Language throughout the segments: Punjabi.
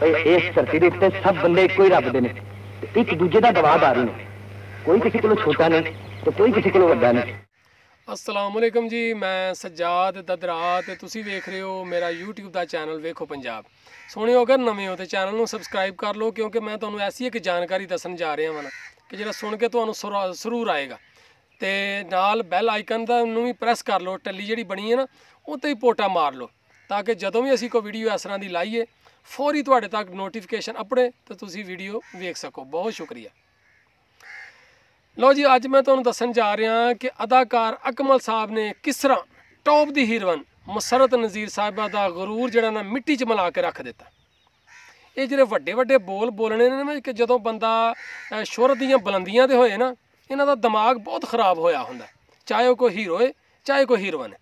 ਭਈ ਇਸ ਧਰਤੀ ਦੇ ਉੱਤੇ ਸਭ ਬੰਦੇ ਇੱਕੋ ਹੀ ਰੱਬ ਦੇ ਨੇ। ਇੱਕ ਦੂਜੇ ਦਾ ਦਵਾਦਾਰੀ ਨੇ। ਕੋਈ ਕਿਸੇ ਕੋਲੋਂ ਛੋਟਾ ਨਹੀਂ ਤੇ ਕੋਈ ਕਿਸੇ ਕੋਲੋਂ ਵੱਡਾ ਨਹੀਂ। ਅਸਲਾਮ ਵਾਲੇਕਮ ਜੀ, ਮੈਂ ਸੱਜਾਦ ਦਦਰਾ ਤੇ ਤੁਸੀਂ ਵੇਖ ਰਹੇ ਹੋ ਮੇਰਾ YouTube ਦਾ ਚੈਨਲ ਵੇਖੋ ਪੰਜਾਬ। ਸੋਹਣਿਓ ਅਗਰ ਨਵੇਂ ਹੋ ਤੇ ਚੈਨਲ ਨੂੰ ਸਬਸਕ੍ਰਾਈਬ ਕਰ ਲਓ, ਕਿਉਂਕਿ ਮੈਂ ਤੁਹਾਨੂੰ ਐਸੀ ਇੱਕ ਜਾਣਕਾਰੀ ਦੱਸਣ ਜਾ ਰਿਹਾ ਹਾਂ ਕਿ ਜਿਹੜਾ ਸੁਣ ਕੇ ਤੁਹਾਨੂੰ ਸਰੂਰ ਆਏਗਾ। ਤੇ ਨਾਲ ਬੈਲ ਆਈਕਨ ਦਾ ਨੂੰ ਵੀ ਪ੍ਰੈਸ ਕਰ ਲਓ, ਟੱਲੀ ਜਿਹੜੀ ਬਣੀ ਹੈ ਨਾ ਉਹ ਤੇ ਹੀ ਪੋਟਾ ਮਾਰ ਲਓ, ਤਾਂ ਕਿ ਜਦੋਂ ਵੀ ਅਸੀਂ ਕੋਈ ਵੀਡੀਓ ਇਸ ਤਰ੍ਹਾਂ ਦੀ ਲਾਈਏ ਫੌਰੀ ਤੁਹਾਡੇ ਤੱਕ ਨੋਟੀਫਿਕੇਸ਼ਨ ਆਪਣੇ ਤੇ ਤੁਸੀਂ ਵੀਡੀਓ ਵੇਖ ਸਕੋ। ਬਹੁਤ ਸ਼ੁਕਰੀਆ। ਲਓ ਜੀ ਅੱਜ ਮੈਂ ਤੁਹਾਨੂੰ ਦੱਸਣ ਜਾ ਰਿਹਾ ਕਿ ਅਦਾਕਾਰ ਅਕਮਲ ਸਾਹਿਬ ਨੇ ਕਿਸ ਤਰ੍ਹਾਂ ਟੌਪ ਦੀ ਹੀਰੋਇਨ ਮਸਰਤ ਨਜ਼ੀਰ ਸਾਹਿਬਾ ਦਾ ਗਰੂਰ ਜਿਹੜਾ ਨਾ ਮਿੱਟੀ 'ਚ ਮਿਲਾ ਕੇ ਰੱਖ ਦਿੱਤਾ। ਇਹ ਜਿਹੜੇ ਵੱਡੇ ਵੱਡੇ ਬੋਲ ਬੋਲਣੇ ਨੇ ਨਾ ਕਿ ਜਦੋਂ ਬੰਦਾ ਅਹ, ਦੀਆਂ ਬੁਲੰਦੀਆਂ ਤੇ ਹੋਏ ਨਾ ਇਹਨਾਂ ਦਾ ਦਿਮਾਗ ਬਹੁਤ ਖਰਾਬ ਹੋਇਆ ਹੁੰਦਾ। ਚਾਹੇ ਉਹ ਕੋਈ ਹੀਰੋ ਹੈ ਚਾਹੇ ਕੋਈ ਹੀਰੋਇਨ ਹੈ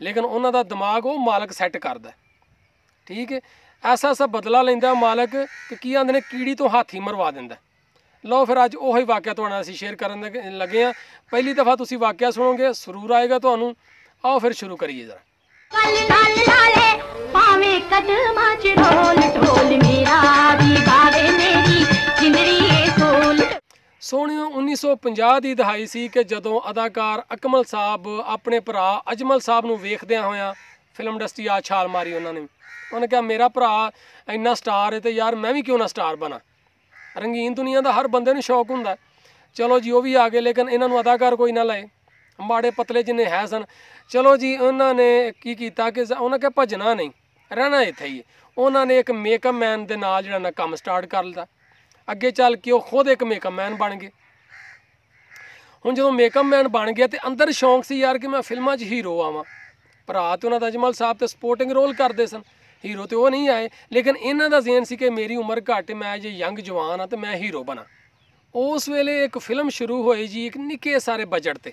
ਲੇਕਿਨ ਉਹਨਾਂ ਦਾ ਦਿਮਾਗ ਉਹ ਮਾਲਕ ਸੈੱਟ ਕਰਦਾ। ਠੀਕ ਹੈ ਐਸਾ ਐਸਾ ਬਦਲਾ ਲੈਂਦਾ ਮਾਲਕ ਕਿ ਕੀ ਆਂਦੇ ਨੇ ਕੀੜੀ ਤੋਂ ਹਾਥੀ ਮਰਵਾ ਦਿੰਦਾ। ਲਓ ਫਿਰ ਅੱਜ ਉਹੀ ਵਾਕਿਆ ਤੁਹਾਡੇ ਨਾਲ ਅਸੀਂ ਸ਼ੇਅਰ ਕਰਨ ਲੱਗੇ- ਆ ਪਹਿਲੀ ਦਫਾ ਤੁਸੀਂ ਵਾਕਿਆ ਸੁਣੋਗੇ ਸਰੂਰ ਆਏਗਾ ਤੁਹਾਨੂੰ। ਆਓ ਫਿਰ ਸ਼ੁਰੂ ਕਰੀਏ ਜਰਾ। ਕੱਲ ਕੱਲ ਲਾਲੇ ਭਾਵੇਂ ਕਦਮਾਂ ਚ ਢੋਲ ਢੋਲ ਮੇਰਾ ਵੀ ਗਾਵੇ ਮੇਰੀ ਜਿੰਦਰੀ ਏ ਸੋਲ। ਸੋਹਣਿਓ 1950 ਦੀ ਦਹਾਈ ਸੀ ਕਿ ਜਦੋਂ ਅਦਾਕਾਰ ਅਕਮਲ ਸਾਹਿਬ ਆਪਣੇ ਭਰਾ ਅਜਮਲ ਸਾਹਿਬ ਨੂੰ ਵੇਖਦਿਆਂ ਹੋਇਆਂ ਫਿਲਮ ਇੰਡਸਟਰੀ ਆ ਛਾਲ ਮਾਰੀ ਉਹਨਾਂ ਨੇ। ਉਹਨੇ ਕਿਹਾ, ਮੇਰਾ ਭਰਾ ਇੰਨਾ ਸਟਾਰ ਹੈ ਤੇ ਯਾਰ ਮੈਂ ਵੀ ਕਿਉਂ ਨਾ ਸਟਾਰ ਬਣਾ? ਰੰਗੀਨ ਦੁਨੀਆ ਦਾ ਹਰ ਬੰਦੇ ਨੂੰ ਸ਼ੌਕ ਹੁੰਦਾ। ਚਲੋ ਜੀ, ਉਹ ਵੀ ਆ ਗਏ, ਲੇਕਿਨ ਇਹਨਾਂ ਨੂੰ ਅਦਾਕਾਰ ਕੋਈ ਨਾ ਲਏ। ਮਾੜੇ ਪਤਲੇ ਜਿੰਨੇ ਹੈ ਸਨ। ਚਲੋ ਜੀ, ਉਹਨਾਂ ਨੇ ਕੀ ਕੀਤਾ ਕਿ ਉਹਨਾਂ ਕਿਹਾ, ਭਜਣਾ ਨਹੀਂ, ਰਹਿਣਾ ਇੱਥੇ ਹੀ ਉਹਨਾਂ ਨੇ ਇੱਕ ਮੇਕਅਪ ਮੈਨ ਦੇ ਨਾਲ ਜਿਹੜਾ ਨਾ ਕੰਮ ਸਟਾਰਟ ਕਰ ਲਿਆ ਅੱਗੇ ਚੱਲ ਕੇ ਉਹ ਖੁਦ ਇੱਕ ਮੇਕਅਪ ਮੈਨ ਬਣ ਗਏ। ਹੁਣ ਜਦੋਂ ਮੇਕਅਪ ਮੈਨ ਬਣ ਗਿਆ ਤੇ ਅੰਦਰ ਸ਼ੌਂਕ ਸੀ ਯਾਰ ਕਿ ਮੈਂ ਫਿਲਮਾਂ 'ਚ ਹੀਰੋ ਆਵਾਂ। ਭਰਾ ਤੇ ਉਹਨਾਂ ਦਾ ਅਜਮਲ ਸਾਹਿਬ ਤੇ ਸਪੋਰਟਿੰਗ ਰੋਲ ਕਰਦੇ ਸਨ। ਹੀਰੋ ਤੇ ਉਹ ਨਹੀਂ ਆਏ, ਲੇਕਿਨ ਇਹਨਾਂ ਦਾ ਜ਼ੇਨ ਸੀ ਕਿ ਮੇਰੀ ਉਮਰ ਘੱਟ ਮੈਂ ਜੇ ਯੰਗ ਜਵਾਨ ਆ ਤੇ ਮੈਂ ਹੀਰੋ ਬਣਾ। ਉਸ ਵੇਲੇ ਇੱਕ ਫਿਲਮ ਸ਼ੁਰੂ ਹੋਈ ਜੀ, ਇੱਕ ਨਿੱਕੇ ਸਾਰੇ ਬਜਟ ਤੇ।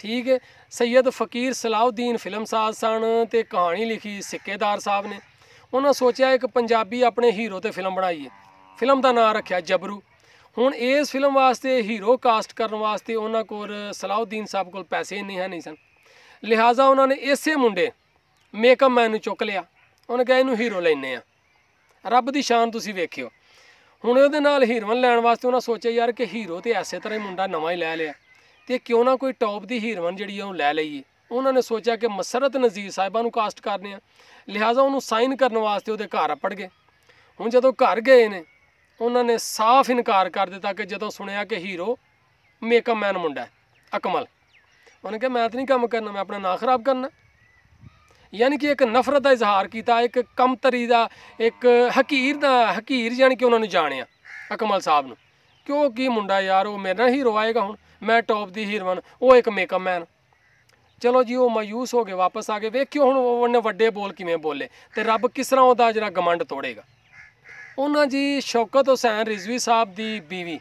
ਠੀਕ ਹੈ ਸੈਯਦ ਫਕੀਰ ਸਲਾਉਦੀਨ ਫਿਲਮਸਾਜ਼ ਸਨ ਤੇ ਕਹਾਣੀ ਲਿਖੀ ਸਿੱਕੇਦਾਰ ਸਾਹਿਬ ਨੇ। ਉਹਨਾਂ ਸੋਚਿਆ ਇੱਕ ਪੰਜਾਬੀ ਆਪਣੇ ਹੀਰੋ ਤੇ ਫਿਲਮ ਬਣਾਈਏ। ਫਿਲਮ ਦਾ ਨਾਮ ਰੱਖਿਆ ਜਬਰੂ। ਹੁਣ ਇਸ ਫਿਲਮ ਵਾਸਤੇ ਹੀਰੋ ਕਾਸਟ ਕਰਨ ਵਾਸਤੇ ਉਹਨਾਂ ਕੋਲ ਸਲਾਉਦੀਨ ਸਾਹਿਬ ਕੋਲ ਪੈਸੇ ਨਹੀਂ ਹੈ ਨਹੀਂ ਸਨ। ਲਿਹਾਜ਼ਾ ਉਹਨਾਂ ਨੇ ਇਸੇ ਮੁੰਡੇ ਮੇਕਅਪ ਮੈਨ ਨੂੰ ਚੁੱਕ ਲਿਆ। ਉਹਨੇ ਕਿਹਾ, ਇਹਨੂੰ ਹੀਰੋ ਲੈਨੇ ਆ ਰੱਬ ਦੀ ਸ਼ਾਨ ਤੁਸੀਂ ਵੇਖਿਓ। ਹੁਣ ਉਹਦੇ ਨਾਲ ਹੀਰੋਇਨ ਲੈਣ ਵਾਸਤੇ ਉਹਨਾਂ ਸੋਚਿਆ, ਯਾਰ, ਕਿ ਹੀਰੋ ਤੇ ਐਸੇ ਤਰ੍ਹਾਂ ਹੀ ਮੁੰਡਾ ਨਵਾਂ ਹੀ ਲੈ ਲਿਆ। ਤੇ ਕਿਉਂ ਨਾ ਕੋਈ ਟੌਪ ਦੀ ਹੀਰੋਇਨ ਜਿਹੜੀ ਆ, ਉਹ ਲੈ ਲਈਏ? ਉਹਨਾਂ ਨੇ ਸੋਚਿਆ ਕਿ ਮਸਰਤ ਨਜ਼ੀਰ ਸਾਹਿਬਾਂ ਨੂੰ ਕਾਸਟ ਕਰਨੇ ਆ। ਲਿਹਾਜ਼ਾ ਉਹਨੂੰ ਸਾਈਨ ਕਰਨ ਵਾਸਤੇ ਉਹਦੇ ਘਰ ਅਪੜ ਗਏ। ਹੁਣ ਜਦੋਂ ਘਰ ਗਏ ਨੇ, ਉਹਨਾਂ ਨੇ ਸਾਫ਼ ਇਨਕਾਰ ਕਰ ਦਿੱਤਾ ਕਿ ਜਦੋਂ ਸੁਣਿਆ ਕਿ ਹੀਰੋ ਮੇਕਅਪ ਮੈਨ ਮੁੰਡਾ ਅਕਮਲ। ਉਹਨੇ ਕਿਹਾ, ਮੈਂ ਤਾਂ ਨਹੀਂ ਕੰਮ ਕਰਨਾ, ਮੈਂ ਆਪਣਾ ਨਾਂ ਖਰਾਬ ਕਰਨਾ। ਯਾਨੀ ਕਿ ਇੱਕ ਨਫ਼ਰਤ ਦਾ ਇਜ਼ਹਾਰ ਕੀਤਾ, ਇੱਕ ਕਮਤਰੀ ਦਾ, ਇੱਕ ਹਕੀਰ ਦਾ, ਹਕੀਰ ਯਾਨੀ ਕਿ ਉਹਨਾਂ ਨੂੰ ਜਾਣਿਆ, ਅਕਮਲ ਸਾਹਿਬ ਨੂੰ। ਕਿਉਂ, ਕੀ ਮੁੰਡਾ ਯਾਰ, ਉਹ ਮੇਰੇ ਨਾਲ ਹੀਰੋ ਆਏਗਾ ਹੁਣ, ਮੈਂ ਟੌਪ ਦੀ ਹੀਰੋਇਨ, ਉਹ ਇੱਕ ਮੇਕਅਪ ਮੈਨ ਚਲੋ ਜੀ, ਉਹ ਮਾਯੂਸ ਹੋ ਕੇ ਵਾਪਸ ਆ ਗਏ, ਵੇਖਿਓ ਹੁਣ ਉਹਨੇ ਵੱਡੇ ਬੋਲ ਕਿਵੇਂ ਬੋਲੇ ਤੇ ਰੱਬ ਕਿਸ ਤਰ੍ਹਾਂ ਉਹਦਾ ਜਿਹੜਾ ਗਮੰਡ ਤੋੜੇਗਾ? ਉਹਨਾਂ ਜੀ ਸ਼ੌਕਤ ਹੁਸੈਨ ਰਿਜ਼ਵੀ ਸਾਹਿਬ ਦੀ ਬੀਵੀ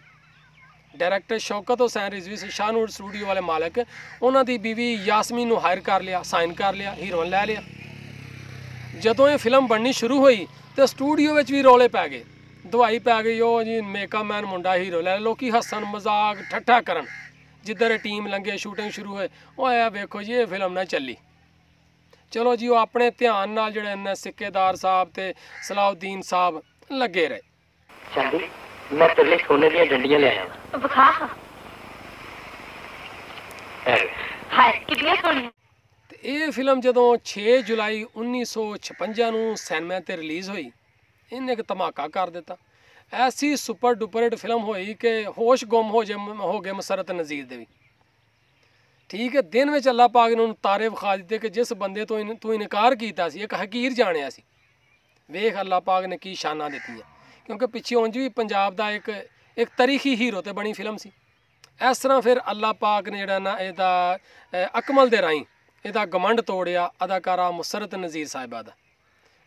ਡਾਇਰੈਕਟਰ ਸ਼ੌਕਤ ਹੁਸੈਨ ਰਿਜ਼ਵੀ ਸ਼ਾਹਨੂਰ ਸਟੂਡੀਓ ਵਾਲੇ ਮਾਲਕ, ਉਹਨਾਂ ਦੀ ਬੀਵੀ ਯਾਸਮੀਨ ਨੂੰ ਹਾਇਰ ਕਰ ਲਿਆ, ਸਾਈਨ ਕਰ ਲਿਆ, ਹੀਰੋਇਨ ਲੈ ਲਿਆ। ਜਦੋਂ ਇਹ ਫਿਲਮ ਬਣਨੀ ਸ਼ੁਰੂ ਹੋਈ ਤੇ ਸਟੂਡੀਓ ਵਿੱਚ ਵੀ ਰੌਲੇ ਪੈ ਗਏ। ਦਵਾਈ ਪੈ ਗਈ, ਉਹ ਜੀ ਮੇਕਅਪ ਮੈਨ ਮੁੰਡਾ ਹੀਰੋ, ਲੈ ਲੋਕੀ ਹੱਸਣ, ਮਜ਼ਾਕ, ਠੱਠਾ ਕਰਨ। ਜਿੱਧਰ ਇਹ ਟੀਮ ਲੰਗੇ ਸ਼ੂਟਿੰਗ ਸ਼ੁਰੂ ਹੋਏ, ਉਹ ਆਇਆ, ਵੇਖੋ ਜੀ, ਇਹ ਫਿਲਮ ਨਾ ਚੱਲੀ। ਚਲੋ ਜੀ, ਉਹ ਆਪਣੇ ਧਿਆਨ ਨਾਲ ਜਿਹੜੇ ਇਹਨਾਂ ਸਿੱਕੇਦਾਰ ਸਾਹਿਬ ਤੇ ਸਲਾਉਦੀਨ ਸਾਹਿਬ ਲੱਗੇ ਰਹੇ। ਚਾਂਦੀ ਮੈਂ ਤੇਰੇ ਲਈ ਸੋਨੇ ਦੀਆਂ ਡੰਡੀਆਂ ਲੈ ਆਇਆ ਵਾਂ। ਵਿਖਾ ਹਾਏ ਕਿੰਨੀਆਂ ਸੋਹਣੀਆਂ। ਤੇ ਇਹ ਫਿਲਮ ਜਦੋਂ 6 ਜੁਲਾਈ 1956 ਨੂੰ ਸਿਨੇਮਾ ਤੇ ਰਿਲੀਜ਼ ਹੋਈ ਇਹਨੇ ਇੱਕ ਧਮਾਕਾ ਕਰ ਦਿੱਤਾ। ਐਸੀ ਸੁਪਰ ਡੁਪਰ ਹਿੱਟ ਫਿਲਮ ਹੋਈ ਕਿ ਹੋਸ਼ ਗੁੰਮ ਹੋ ਜੇ ਹੋ ਗਏ ਮਸਰਤ ਨਜ਼ੀਰ ਦੇ ਵੀ। ਠੀਕ ਹੈ ਦਿਨ ਵਿੱਚ ਅੱਲਾਹ ਪਾਕ ਨੇ ਉਹਨੂੰ ਤਾਰੇ ਵਿਖਾ ਦਿੱਤੇ ਕਿ ਜਿਸ ਬੰਦੇ ਤੋਂ ਇਨ- ਤੂੰ ਇਨਕਾਰ ਕੀਤਾ ਸੀ ਇੱਕ ਹਕੀਰ ਜਾਣਿਆ ਸੀ। ਵੇਖ ਅੱਲਾਹ ਪਾਕ ਨੇ ਕੀ ਸ਼ਾਨਾਂ ਦਿੱਤੀਆਂ। ਕਿਉਂਕਿ ਪਿੱਛੇ ਉਂਝ ਵੀ ਪੰਜਾਬ ਦਾ ਇੱਕ ਇੱਕ ਤਾਰੀਖੀ ਹੀਰੋ ਤੇ ਬਣੀ ਫਿਲਮ ਸੀ। ਇਸ ਤਰ੍ਹਾਂ ਫਿਰ ਅੱਲਾ ਪਾਕ ਨੇ ਜਿਹੜਾ ਨਾ ਇਹਦਾ ਅਕਮਲ ਦੇ ਰਾਹੀਂ ਇਹਦਾ ਗਮੰਡ ਤੋੜਿਆ ਅਦਾਕਾਰਾ ਮੁਸਰਤ ਨਜ਼ੀਰ ਸਾਹਿਬਾ ਦਾ।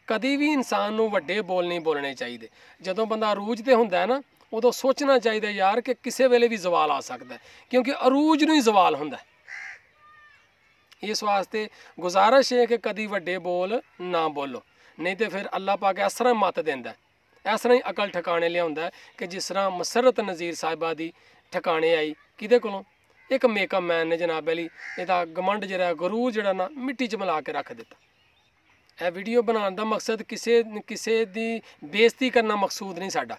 ਕਦੀ ਵੀ ਇਨਸਾਨ ਨੂੰ ਵੱਡੇ ਬੋਲ ਨਹੀਂ ਬੋਲਣੇ ਚਾਹੀਦੇ। ਜਦੋਂ ਬੰਦਾ ਅਰੂਜ ਤੇ ਹੁੰਦਾ ਹੈ ਨਾ, ਉਦੋਂ ਸੋਚਣਾ ਚਾਹੀਦਾ ਯਾਰ ਕਿ ਕਿਸੇ ਵੇਲੇ ਵੀ ਜ਼ਵਾਲ ਆ ਸਕਦਾ ਕਿਉਂਕਿ ਅਰੂਜ ਨੂੰ ਹੀ ਜ਼ਵਾਲ ਹੁੰਦਾ ਇਸ ਵਾਸਤੇ ਗੁਜ਼ਾਰਿਸ਼ ਹੈ ਕਿ ਕਦੀ ਵੱਡੇ ਬੋਲ ਨਾ ਬੋਲੋ, ਨਹੀਂ ਤੇ ਫਿਰ ਅੱਲਾਹ ਪਾਕ ਇਸ ਤਰ੍ਹਾਂ ਮਤ ਦਿੰਦਾ ਇਸ ਤਰ੍ਹਾਂ ਹੀ ਅਕਲ ਠਿਕਾਣੇ ਲਿਆਉਂਦਾ ਕਿ ਜਿਸ ਤਰ੍ਹਾਂ ਮਸਰਤ ਨਜ਼ੀਰ ਸਾਹਿਬਾ ਦੀ ਠਿਕਾਣੇ ਆਈ। ਕਿਹਦੇ ਕੋਲੋਂ? ਇੱਕ ਮੇਕਅਪ ਮੈਨ ਨੇ ਜਨਾਬ ਅਲੀ, ਇਹਦਾ ਗਮੰਡ ਜਿਹੜਾ ਗਰੂਰ ਜਿਹੜਾ ਨਾ, ਮਿੱਟੀ 'ਚ ਮਿਲਾ ਕੇ ਰੱਖ ਦਿੱਤਾ। ਇਹ ਵੀਡੀਓ ਬਣਾਉਣ ਦਾ ਮਕਸਦ ਕਿਸੇ ਕਿਸੇ ਦੀ ਬੇਇੱਜ਼ਤੀ ਕਰਨਾ ਮਕਸੂਦ ਨਹੀਂ ਸਾਡਾ।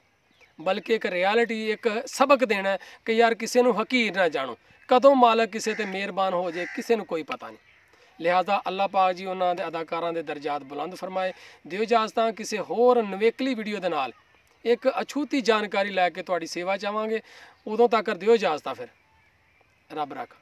ਬਲਕਿ ਇੱਕ ਰਿਐਲਿਟੀ ਇੱਕ ਸਬਕ ਦੇਣਾ ਕਿ ਯਾਰ ਕਿਸੇ ਨੂੰ ਹਕੀਰ ਨਾ ਜਾਣੋ। ਕਦੋਂ ਮਾਲਕ ਕਿਸੇ ਤੇ ਮਿਹਰਬਾਨ ਹੋ ਜਾਏ, ਕਿਸੇ ਨੂੰ ਕੋਈ ਪਤਾ ਨਹੀਂ। ਲਿਹਾਜ਼ਾ ਅੱਲਾਹ ਪਾਕ ਜੀ ਉਹਨਾਂ ਦੇ ਅਦਾਕਾਰਾਂ ਦੇ ਦਰਜਾਤ ਬੁਲੰਦ ਫਰਮਾਏ। ਦਿਓ ਇਜਾਜ਼ਤਾਂ ਕਿਸੇ ਹੋਰ ਨਵੇਕਲੀ ਵੀਡੀਓ ਦੇ ਨਾਲ। ਇੱਕ ਅਛੂਤੀ ਜਾਣਕਾਰੀ ਲੈ ਕੇ ਤੁਹਾਡੀ ਸੇਵਾ ਚਾਹਾਂਗੇ ਉਦੋਂ ਤੱਕ ਦਿਓ ਇਜਾਜ਼ਤਾਂ ਫਿਰ। ਰੱਬ ਰੱਖ।